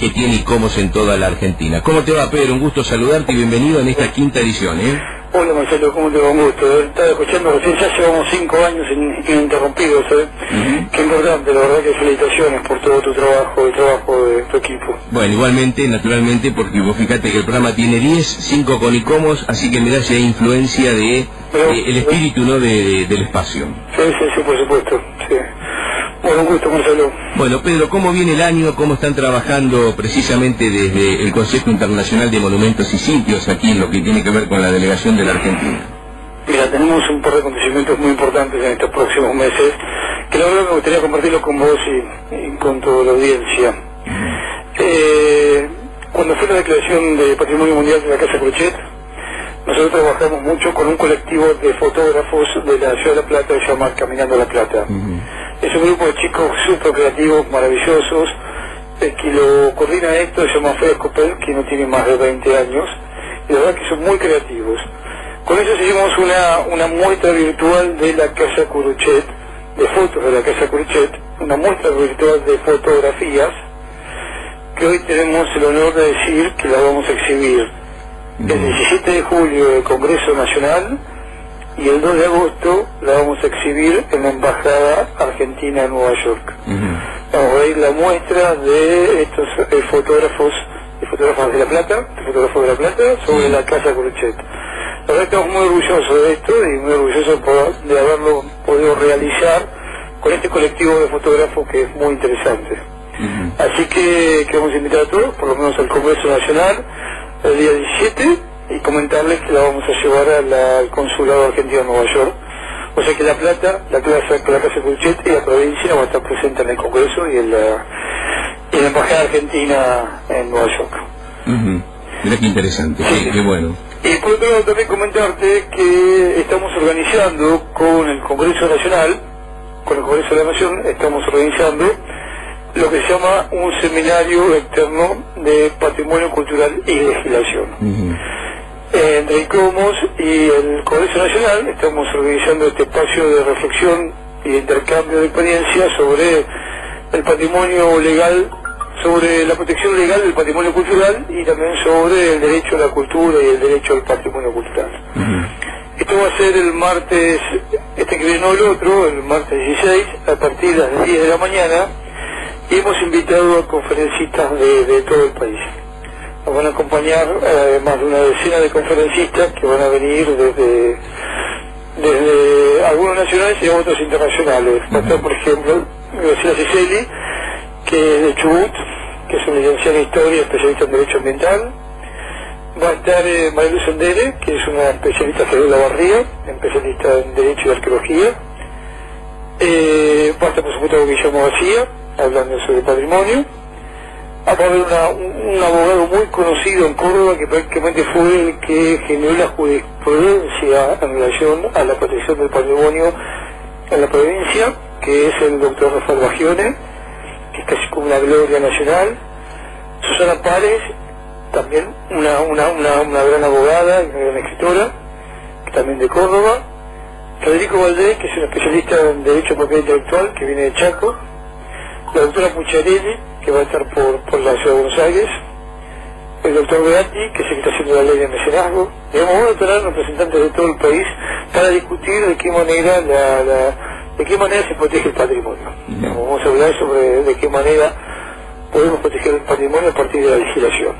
que tiene ICOMOS en toda la Argentina. ¿Cómo te va, Pedro? Un gusto saludarte y bienvenido en esta quinta edición. ¿eh? Hola Marcelo, ¿cómo te va? Un gusto. Estaba escuchando recién, ya llevamos cinco años ininterrumpidos, ¿eh? Qué importante, la verdad que felicitaciones por todo tu trabajo, el trabajo de tu equipo. Bueno, igualmente, naturalmente, porque vos fíjate que el programa tiene 10, 5 con ICOMOS, así que me da ya influencia de eh, el espíritu ¿no? De, del espacio. Sí, sí, sí, por supuesto. Sí. Bueno, un gusto, Marcelo. Bueno, Pedro, ¿cómo viene el año? ¿Cómo están trabajando precisamente desde el Consejo Internacional de Monumentos y Sitios aquí en lo que tiene que ver con la delegación de la Argentina? Mira, tenemos un par de acontecimientos muy importantes en estos próximos meses que la verdad me gustaría compartirlo con vos y, con toda la audiencia. Eh, cuando fue la declaración de Patrimonio Mundial de la Casa Crochet, nosotros trabajamos mucho con un colectivo de fotógrafos de la Ciudad de La Plata que se llama Caminando la Plata. Es un grupo de chicos súper creativos, maravillosos. El que lo coordina esto se llama Fede Copel, que no tiene más de 20 años. Y la verdad que son muy creativos. Con eso hicimos una, una muestra virtual de la Casa Curuchet, de fotos de la Casa Curuchet, una muestra virtual de fotografías, que hoy tenemos el honor de decir que la vamos a exhibir el 17 de julio del Congreso Nacional y el 2 de agosto la vamos a exhibir en la Embajada Argentina en Nueva York. Vamos a ver la muestra de estos eh, fotógrafos, de fotógrafos de La Plata, de fotógrafos de La Plata, sobre la Casa Crochet. La verdad estamos muy orgullosos de esto y muy orgullosos de haberlo podido realizar con este colectivo de fotógrafos que es muy interesante. Así que queremos invitar a todos, por lo menos al Congreso Nacional, el día 17 y comentarles que la vamos a llevar al Consulado Argentino en Nueva York. O sea que La Plata, la Casa, la Casa Cuchet y la provincia va a estar presente en el Congreso y en la, en la Embajada Argentina en Nueva York. Mira qué interesante, sí. qué bueno. Y por otro lado también comentarte que estamos organizando con el Congreso Nacional, con el Congreso de la Nación, estamos organizando lo que se llama un seminario externo de patrimonio cultural y legislación. Entre ICOMOS y el Congreso Nacional estamos organizando este espacio de reflexión y de intercambio de experiencias sobre el patrimonio legal, sobre la protección legal del patrimonio cultural y también sobre el derecho a la cultura y el derecho al patrimonio cultural. Esto va a ser el martes, este que viene el otro, el martes 16, a partir de las 10 de la mañana, y hemos invitado a conferencistas de, todo el país. Nos van a acompañar eh, más de una decena de conferencistas que van a venir desde, desde algunos nacionales y otros internacionales. Va a estar, por ejemplo, Graciela Ciceli, que es de Chubut, que es una licenciada en Historia, especialista en Derecho Ambiental. Va a estar eh, María Luz que es una especialista en la barría, especialista en Derecho y Arqueología. Eh, va a estar, por supuesto, Guillermo García, hablando sobre patrimonio. Va a haber un, abogado muy conocido en Córdoba que prácticamente fue el que generó la jurisprudencia en relación a la protección del patrimonio en la provincia, que es el doctor Rafael Bagione, que es casi como una gloria nacional. Susana Párez, también una, una, una, gran abogada y una gran escritora, también de Córdoba. Federico Valdés, que es un especialista en Derecho Propiedad Intelectual, que viene de Chaco la doctora Pucciarelli, que va a estar por, la ciudad de Buenos Aires, el doctor Beati, que es el que está haciendo la ley de mecenazgo. Digamos, vamos a tener representantes de todo el país para discutir de qué manera la, de qué manera se protege el patrimonio. vamos a hablar sobre de qué manera podemos proteger el patrimonio a partir de la legislación.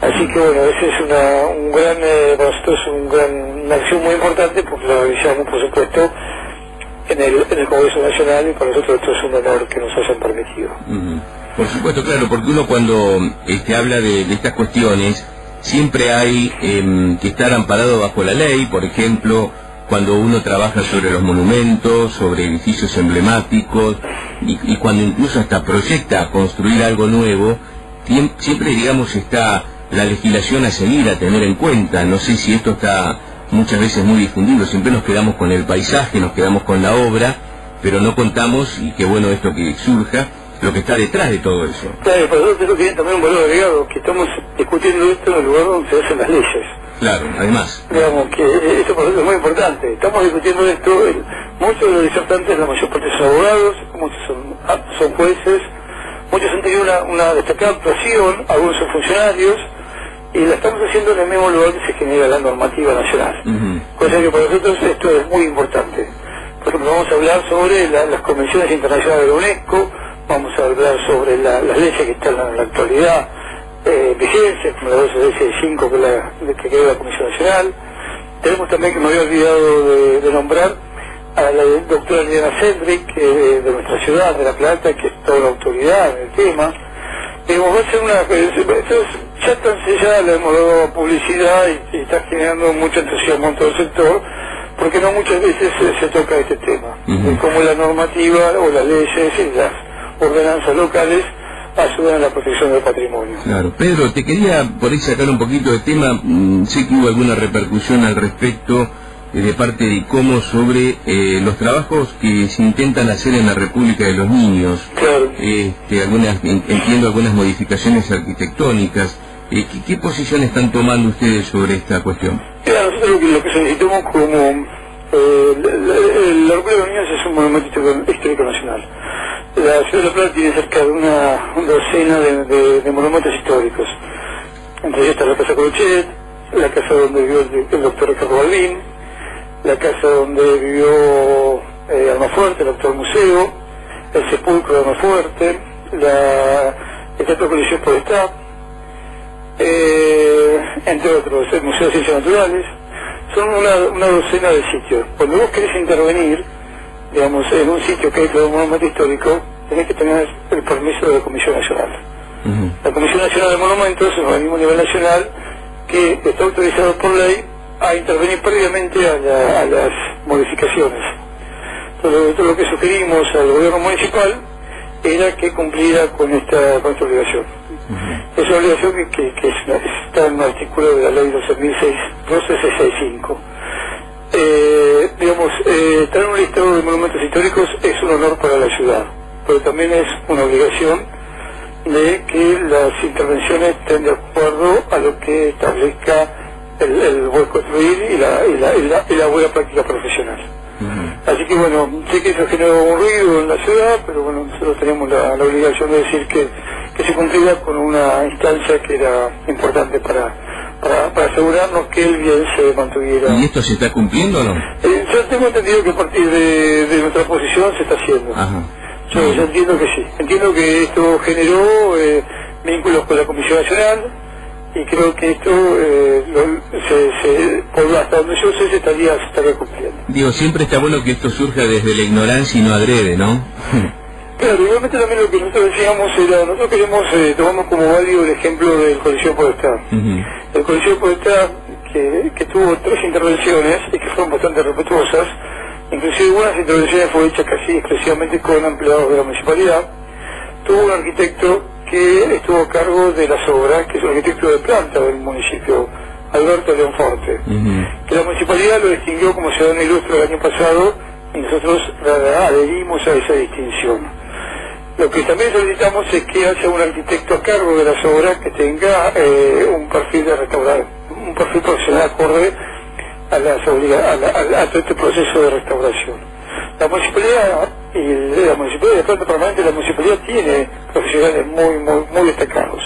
Así que bueno, ese es una, un gran, eh, para nosotros un gran, una acción muy importante porque la realizamos por supuesto en el, en el Congreso Nacional y para nosotros esto es un honor que nos hayan permitido. Por supuesto, claro, porque uno cuando este, habla de, estas cuestiones, siempre hay em, que estar amparado bajo la ley, por ejemplo, cuando uno trabaja sobre los monumentos, sobre edificios emblemáticos, y, y cuando incluso hasta proyecta construir algo nuevo, siempre, digamos, está la legislación a seguir, a tener en cuenta. No sé si esto está muchas veces muy difundido, siempre nos quedamos con el paisaje, nos quedamos con la obra, pero no contamos, y qué bueno esto que surja, lo que está detrás de todo eso. Claro, pero eso tiene también un valor agregado, que estamos discutiendo esto en el lugar donde se hacen las leyes. Claro, además. Digamos que esto es muy importante. Estamos discutiendo esto, muchos de los disertantes, la mayor parte son abogados, muchos son, ah, son jueces, muchos han tenido una, una destacada actuación, algunos son funcionarios, y la estamos haciendo en el mismo lugar que se genera la normativa nacional. Ujú. Cosa que para nosotros esto es muy importante. Por ejemplo, vamos a hablar sobre la- las convenciones internacionales de la UNESCO, vamos a hablar sobre la- las leyes que están en la actualidad eh, vigentes, como la 1265 que, la, de- que creó la Comisión Nacional. Tenemos también, que me había olvidado de, de nombrar, a la doctora Liliana Cedric, que, de nuestra ciudad, de La Plata, que es toda la autoridad en el tema. Digamos, va a ser una... Entonces, ya tan sellada le hemos dado publicidad y, y está generando mucho entusiasmo en todo el sector, porque no muchas veces se, se toca este tema, Ujú. de cómo la normativa o las leyes y las ordenanzas locales ayudan a la protección del patrimonio. Claro. Pedro, te quería por ahí sacar un poquito de tema. Mm, sé que hubo alguna repercusión al respecto eh, de parte de cómo sobre eh, los trabajos que se intentan hacer en la República de los Niños. Claro. Este, algunas, en- entiendo algunas modificaciones arquitectónicas. Eh, ¿qué, qué posición están tomando ustedes sobre esta cuestión? Mira, nosotros lo que, lo solicitamos como... Eh, la República de es un monumento histórico, nacional. La ciudad de La Plata tiene cerca de una, docena de, de- de monumentos históricos. Entre ellos está la Casa Colchet, la casa donde vivió el, el doctor Ricardo Balbín, la casa donde vivió eh, Almafuerte, el doctor Museo, el sepulcro de Almafuerte, la, el Teatro Coliseo Podestá, eh, entre otros, el Museo de Ciencias Naturales, son una, una docena de sitios. Cuando vos querés intervenir, digamos, en un sitio que todo un monumento histórico, tenés que tener el permiso de la Comisión Nacional. La Comisión Nacional de Monumentos es un organismo a nivel nacional que está autorizado por ley a intervenir previamente a, la- a las modificaciones. Entonces, nosotros lo que sugerimos al gobierno municipal era que cumpliera con esta, con esta obligación. Es una obligación que, está en un artículo de la ley 12.006 12665. Eh, digamos, eh, estar en un listado de monumentos históricos es un honor para la ciudad, pero también es una obligación de que las intervenciones estén de acuerdo a lo que establezca el, el buen construir y la, y, la, y, la, y la buena práctica profesional. Así que bueno, sé que eso generó un ruido en la ciudad, pero bueno, nosotros tenemos la, la obligación de decir que, que se cumpliera con una instancia que era importante para, para, para asegurarnos que el bien se mantuviera. ¿Y esto se está cumpliendo o no? Eh, yo tengo entendido que a partir de, de nuestra posición se está haciendo. Ajá. Yo, yo entiendo que sí. Entiendo que esto generó eh, vínculos con la Comisión Nacional y creo que esto, eh, lo- se, se, por hasta donde yo sé, se estaría, se estaría cumpliendo. Digo, siempre está bueno que esto surja desde la ignorancia y no adrede, ¿no? Claro, igualmente también lo que nosotros decíamos era, nosotros queremos, eh, tomamos como válido el ejemplo del Coliseo Podestá. Ujú. El Coliseo Podestá, que, que tuvo tres intervenciones y que fueron bastante respetuosas, inclusive algunas intervenciones fueron hechas casi exclusivamente con empleados de la municipalidad, tuvo un arquitecto que estuvo a cargo de las obras, que es un arquitecto de planta del municipio, Alberto Leonforte, Ujú. que la municipalidad lo distinguió como ciudadano ilustre el año pasado y nosotros adherimos a esa distinción. Lo que también solicitamos es que haya un arquitecto a cargo de las obras que tenga eh, un perfil de restaurar, un perfil profesional acorde a, las a, la- a la- a todo este proceso de restauración. La municipalidad y la municipalidad de planta permanente, la municipalidad tiene profesionales muy, muy, muy destacados.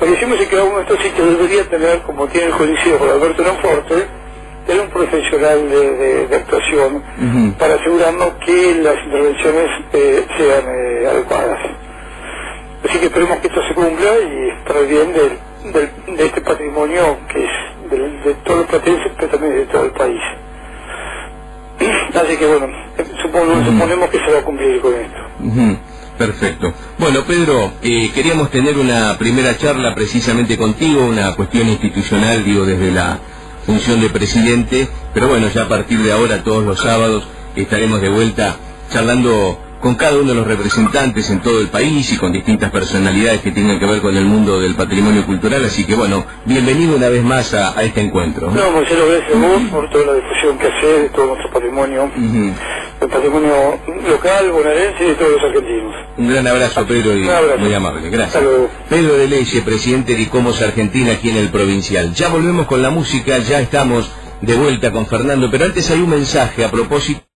Lo que decimos es que cada uno de estos sitios debería tener, como tiene el Coliseo por Alberto Lanforte, tener un profesional de, de- de actuación para asegurarnos que las intervenciones eh, sean eh, adecuadas. Así que esperemos que esto se cumpla y para el bien del- del- de este patrimonio que es del- de, todos los platenses, pero también de todo el país. Así que bueno, supongo- suponemos que se va a cumplir con esto. Perfecto. Bueno, Pedro, eh, queríamos tener una primera charla precisamente contigo, una cuestión institucional, digo, desde la función de presidente, pero bueno, ya a partir de ahora, todos los sábados, estaremos de vuelta charlando con cada uno de los representantes en todo el país y con distintas personalidades que tengan que ver con el mundo del patrimonio cultural, así que bueno, bienvenido una vez más a, a este encuentro. No, Marcelo, gracias a vos por toda la difusión que haces de todo nuestro patrimonio. El patrimonio local, bonaerense y de todos los argentinos. Un gran abrazo, Pedro, y abrazo. muy amable. Gracias. Hasta luego. Pedro de Leche, presidente de ICOMOS Argentina aquí en el Provincial. Ya volvemos con la música, ya estamos de vuelta con Fernando, pero antes hay un mensaje a propósito.